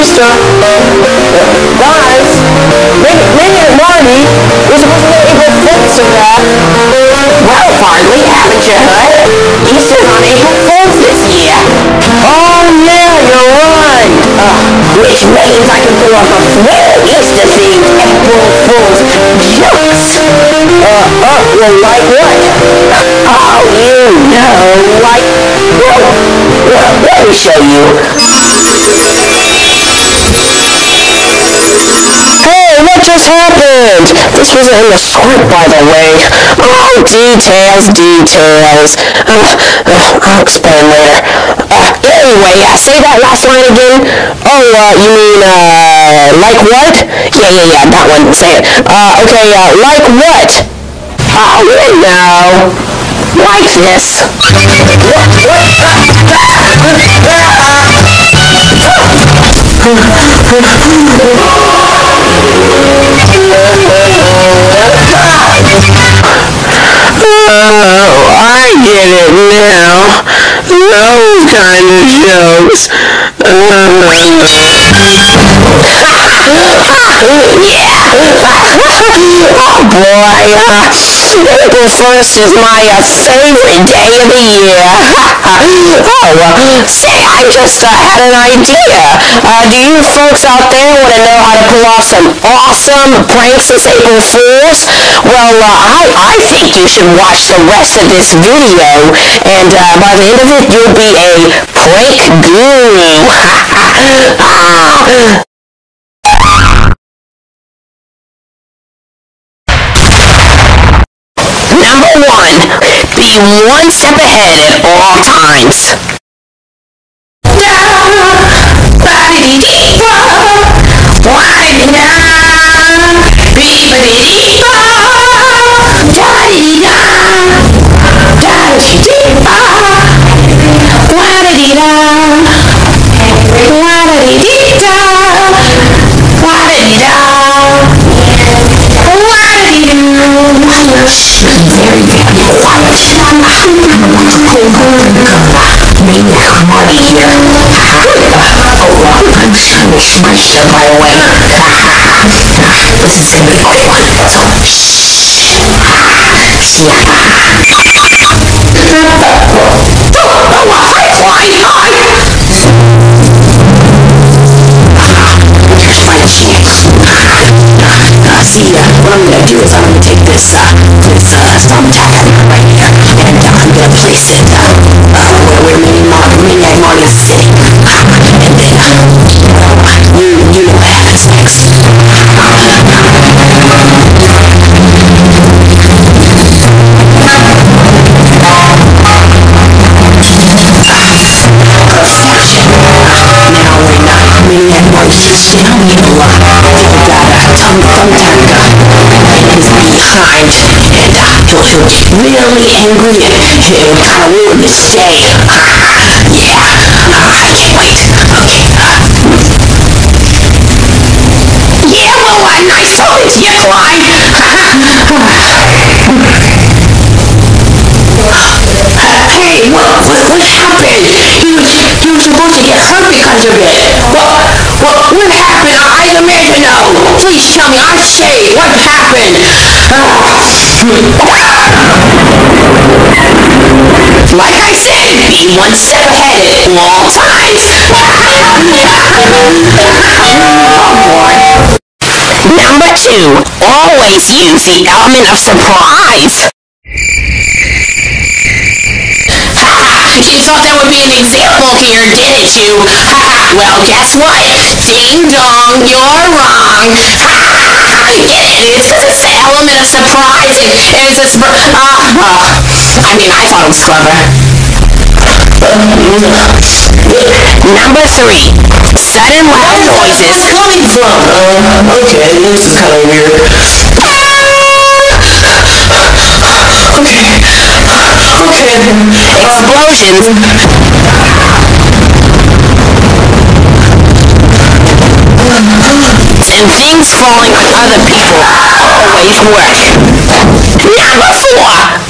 Guys, Minnie, Minnie and Marty, we're supposed to go April Fool's and that. Well, Bartley, haven't you heard? Easter's on April Fool's this year. Oh yeah, you're right. Uh, which means I can pull off a full Easter-themed April Fool's jokes. Uh, uh, well, like what? Oh, you know, like, well, well, let me show you. Hey, what just happened? This wasn't in the script, by the way. Oh, details, details. Uh, uh, I'll explain later. Uh, anyway, uh, say that last line again. Oh, uh, you mean, uh, like what? Yeah, yeah, yeah, that one. Say it. Uh, okay, uh, like what? Oh, you know, like this. Oh, I get it now. Those kind of jokes. Oh boy, uh, April 1st is my uh, favorite day of the year. oh, say, I just uh, had an idea. Uh, do you folks out there want to know how to pull off some awesome pranks this April Fool's? Well, uh, I, I think you should watch the rest of this video, and uh, by the end of it, you'll be a prank guru. Ah. Number one, be one step ahead at all times. Maybe here. Oh, uh, I'm of smashed up, by the way. This is gonna be fun. My chance. Uh, see, uh, what I'm gonna do is I'm gonna take this, uh, this, uh, thumbtack uh, he'll get really angry, and it kind of ruin his day. yeah, uh, I can't wait. Okay, uh, yeah, well, uh, nice talking to you, Clyde. Hey, what, what, what happened? You, you were supposed to get hurt because of it. What, what, what happened? I, I to know. Please tell me. I say, what happened? Like I said, be one step ahead at all times. oh. Number two, always use the element of surprise. You thought that would be an example here, didn't you? well, guess what? Ding dong, you're wrong. it's, it's the element of surprise. It, it's a spur. Uh, uh, I mean, I thought it was clever. Number three, sudden loud noises. coming from? Uh, okay, this is kind of weird. Okay. Okay. explosions, and things falling on other people always work. Number four,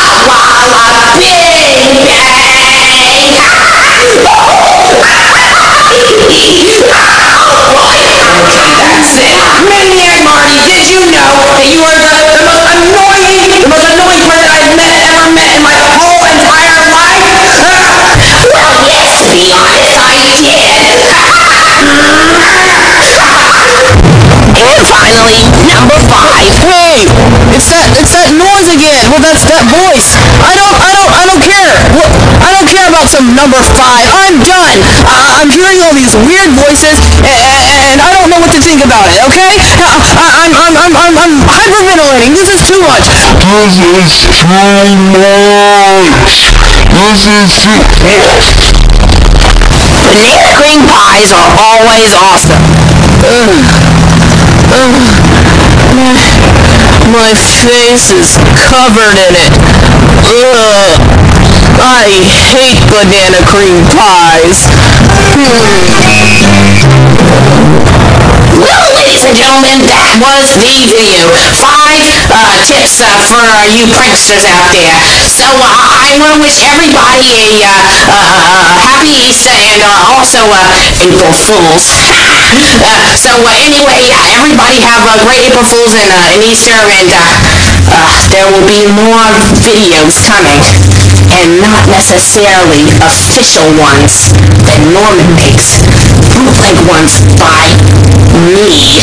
number five. Hey, it's that it's that noise again. Well, that's that voice. I don't I don't I don't care. Well, I don't care about some number five. I'm done. Uh, I'm hearing all these weird voices, and, and I don't know what to think about it. Okay? I, I'm I'm I'm I'm I'm hyperventilating. This is too much. This is too much. This is too Banana cream pies are always awesome. My face is covered in it. Ugh. I hate banana cream pies. Well, was the video. Five uh, tips uh, for uh, you pranksters out there. So uh, I want to wish everybody a uh, uh, happy Easter and also April Fools. so anyway, everybody have a great April Fools and an Easter, and there will be more videos coming, and not necessarily official ones that Norman makes bootleg ones by me.